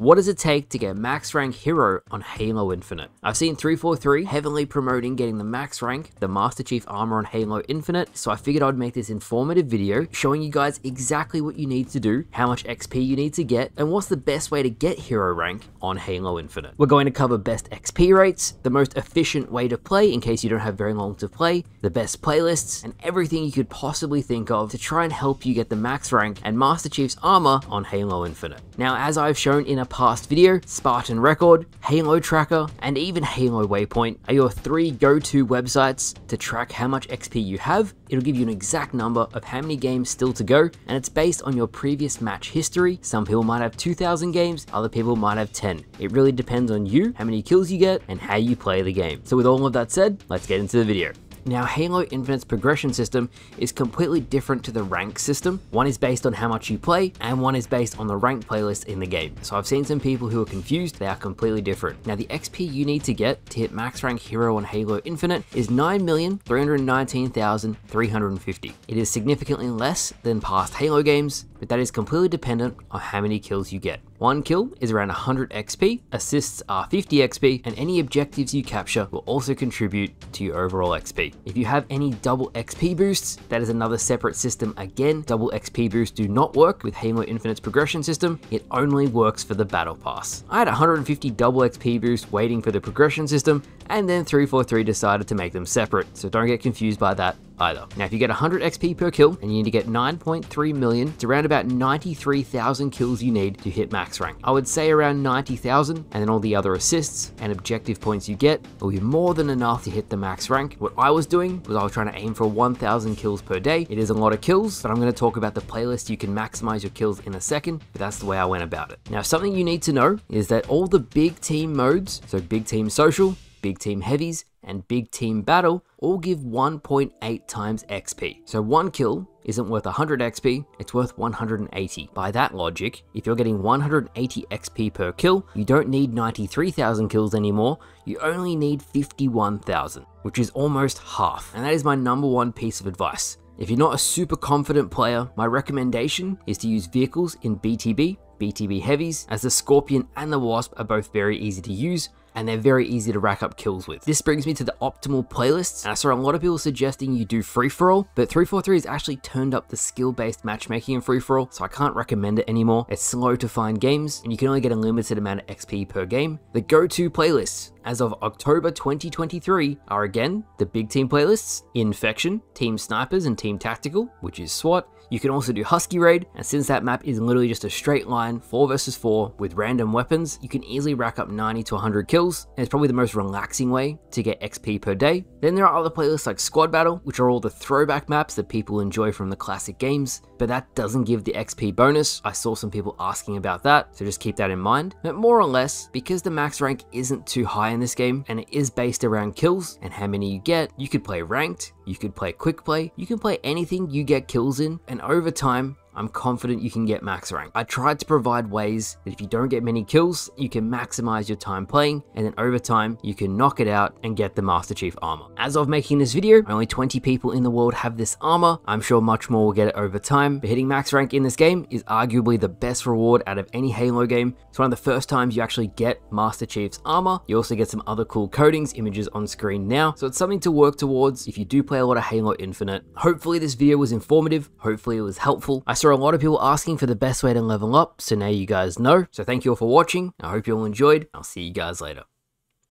What does it take to get max rank hero on Halo Infinite? I've seen 343 heavily promoting getting the max rank, the Master Chief armor on Halo Infinite, so I figured I'd make this informative video showing you guys exactly what you need to do, how much XP you need to get, and what's the best way to get hero rank on Halo Infinite. We're going to cover best XP rates, the most efficient way to play in case you don't have very long to play, the best playlists, and everything you could possibly think of to try and help you get the max rank and Master Chief's armor on Halo Infinite. Now, as I've shown in a past video, Spartan Record, Halo Tracker, and even Halo Waypoint are your three go-to websites to track how much XP you have. It'll give you an exact number of how many games still to go, and it's based on your previous match history. Some people might have 2,000 games, other people might have 10. It really depends on you, how many kills you get, and how you play the game. So with all of that said, let's get into the video. Now, Halo Infinite's progression system is completely different to the rank system. One is based on how much you play, and one is based on the rank playlist in the game. So I've seen some people who are confused, they are completely different. Now, the XP you need to get to hit max rank hero on Halo Infinite is 9,319,350. It is significantly less than past Halo games, but that is completely dependent on how many kills you get. One kill is around 100 XP, assists are 50 XP, and any objectives you capture will also contribute to your overall XP. If you have any double XP boosts, that is another separate system again. Double XP boosts do not work with Halo Infinite's progression system, it only works for the Battle Pass. I had 150 double XP boosts waiting for the progression system, and then 343 decided to make them separate, so don't get confused by that either. Now, if you get 100 XP per kill and you need to get 9.3 million, it's around about 93,000 kills you need to hit max rank. I would say around 90,000, and then all the other assists and objective points you get will be more than enough to hit the max rank. What I was doing was I was trying to aim for 1,000 kills per day. It is a lot of kills, but I'm going to talk about the playlist you can maximize your kills in a second, but that's the way I went about it. Now, something you need to know is that all the big team modes, so big team social, big team heavies, and big team battle all give 1.8 times XP. So one kill isn't worth 100 XP, it's worth 180. By that logic, if you're getting 180 XP per kill, you don't need 93,000 kills anymore, you only need 51,000, which is almost half. And that is my number one piece of advice. If you're not a super confident player, my recommendation is to use vehicles in BTB, BTB heavies, as the Scorpion and the Wasp are both very easy to use, and they're very easy to rack up kills with. This brings me to the optimal playlists, uh, I saw a lot of people suggesting you do free-for-all, but 343 has actually turned up the skill-based matchmaking in free-for-all, so I can't recommend it anymore. It's slow to find games, and you can only get a limited amount of XP per game. The go-to playlists, as of October 2023, are again the big team playlists, Infection, Team Snipers, and Team Tactical, which is SWAT. You can also do Husky Raid, and since that map is literally just a straight line, 4 versus 4 with random weapons, you can easily rack up 90 to 100 kills, and it's probably the most relaxing way to get XP per day. Then there are other playlists like Squad Battle, which are all the throwback maps that people enjoy from the classic games, but that doesn't give the XP bonus. I saw some people asking about that, so just keep that in mind. But more or less, because the max rank isn't too in this game, and it is based around kills and how many you get, you could play ranked, you could play quick play, you can play anything you get kills in, and over time, I'm confident you can get max rank. I tried to provide ways that if you don't get many kills, you can maximize your time playing, and then over time, you can knock it out and get the Master Chief armor. As of making this video, only 20 people in the world have this armor. I'm sure much more will get it over time, but hitting max rank in this game is arguably the best reward out of any Halo game. It's one of the first times you actually get Master Chief's armor. You also get some other cool coatings, images on screen now, so it's something to work towards if you do play a lot of Halo Infinite. Hopefully this video was informative, hopefully it was helpful. I saw a lot of people asking for the best way to level up, so now you guys know. So thank you all for watching. I hope you all enjoyed. I'll see you guys later.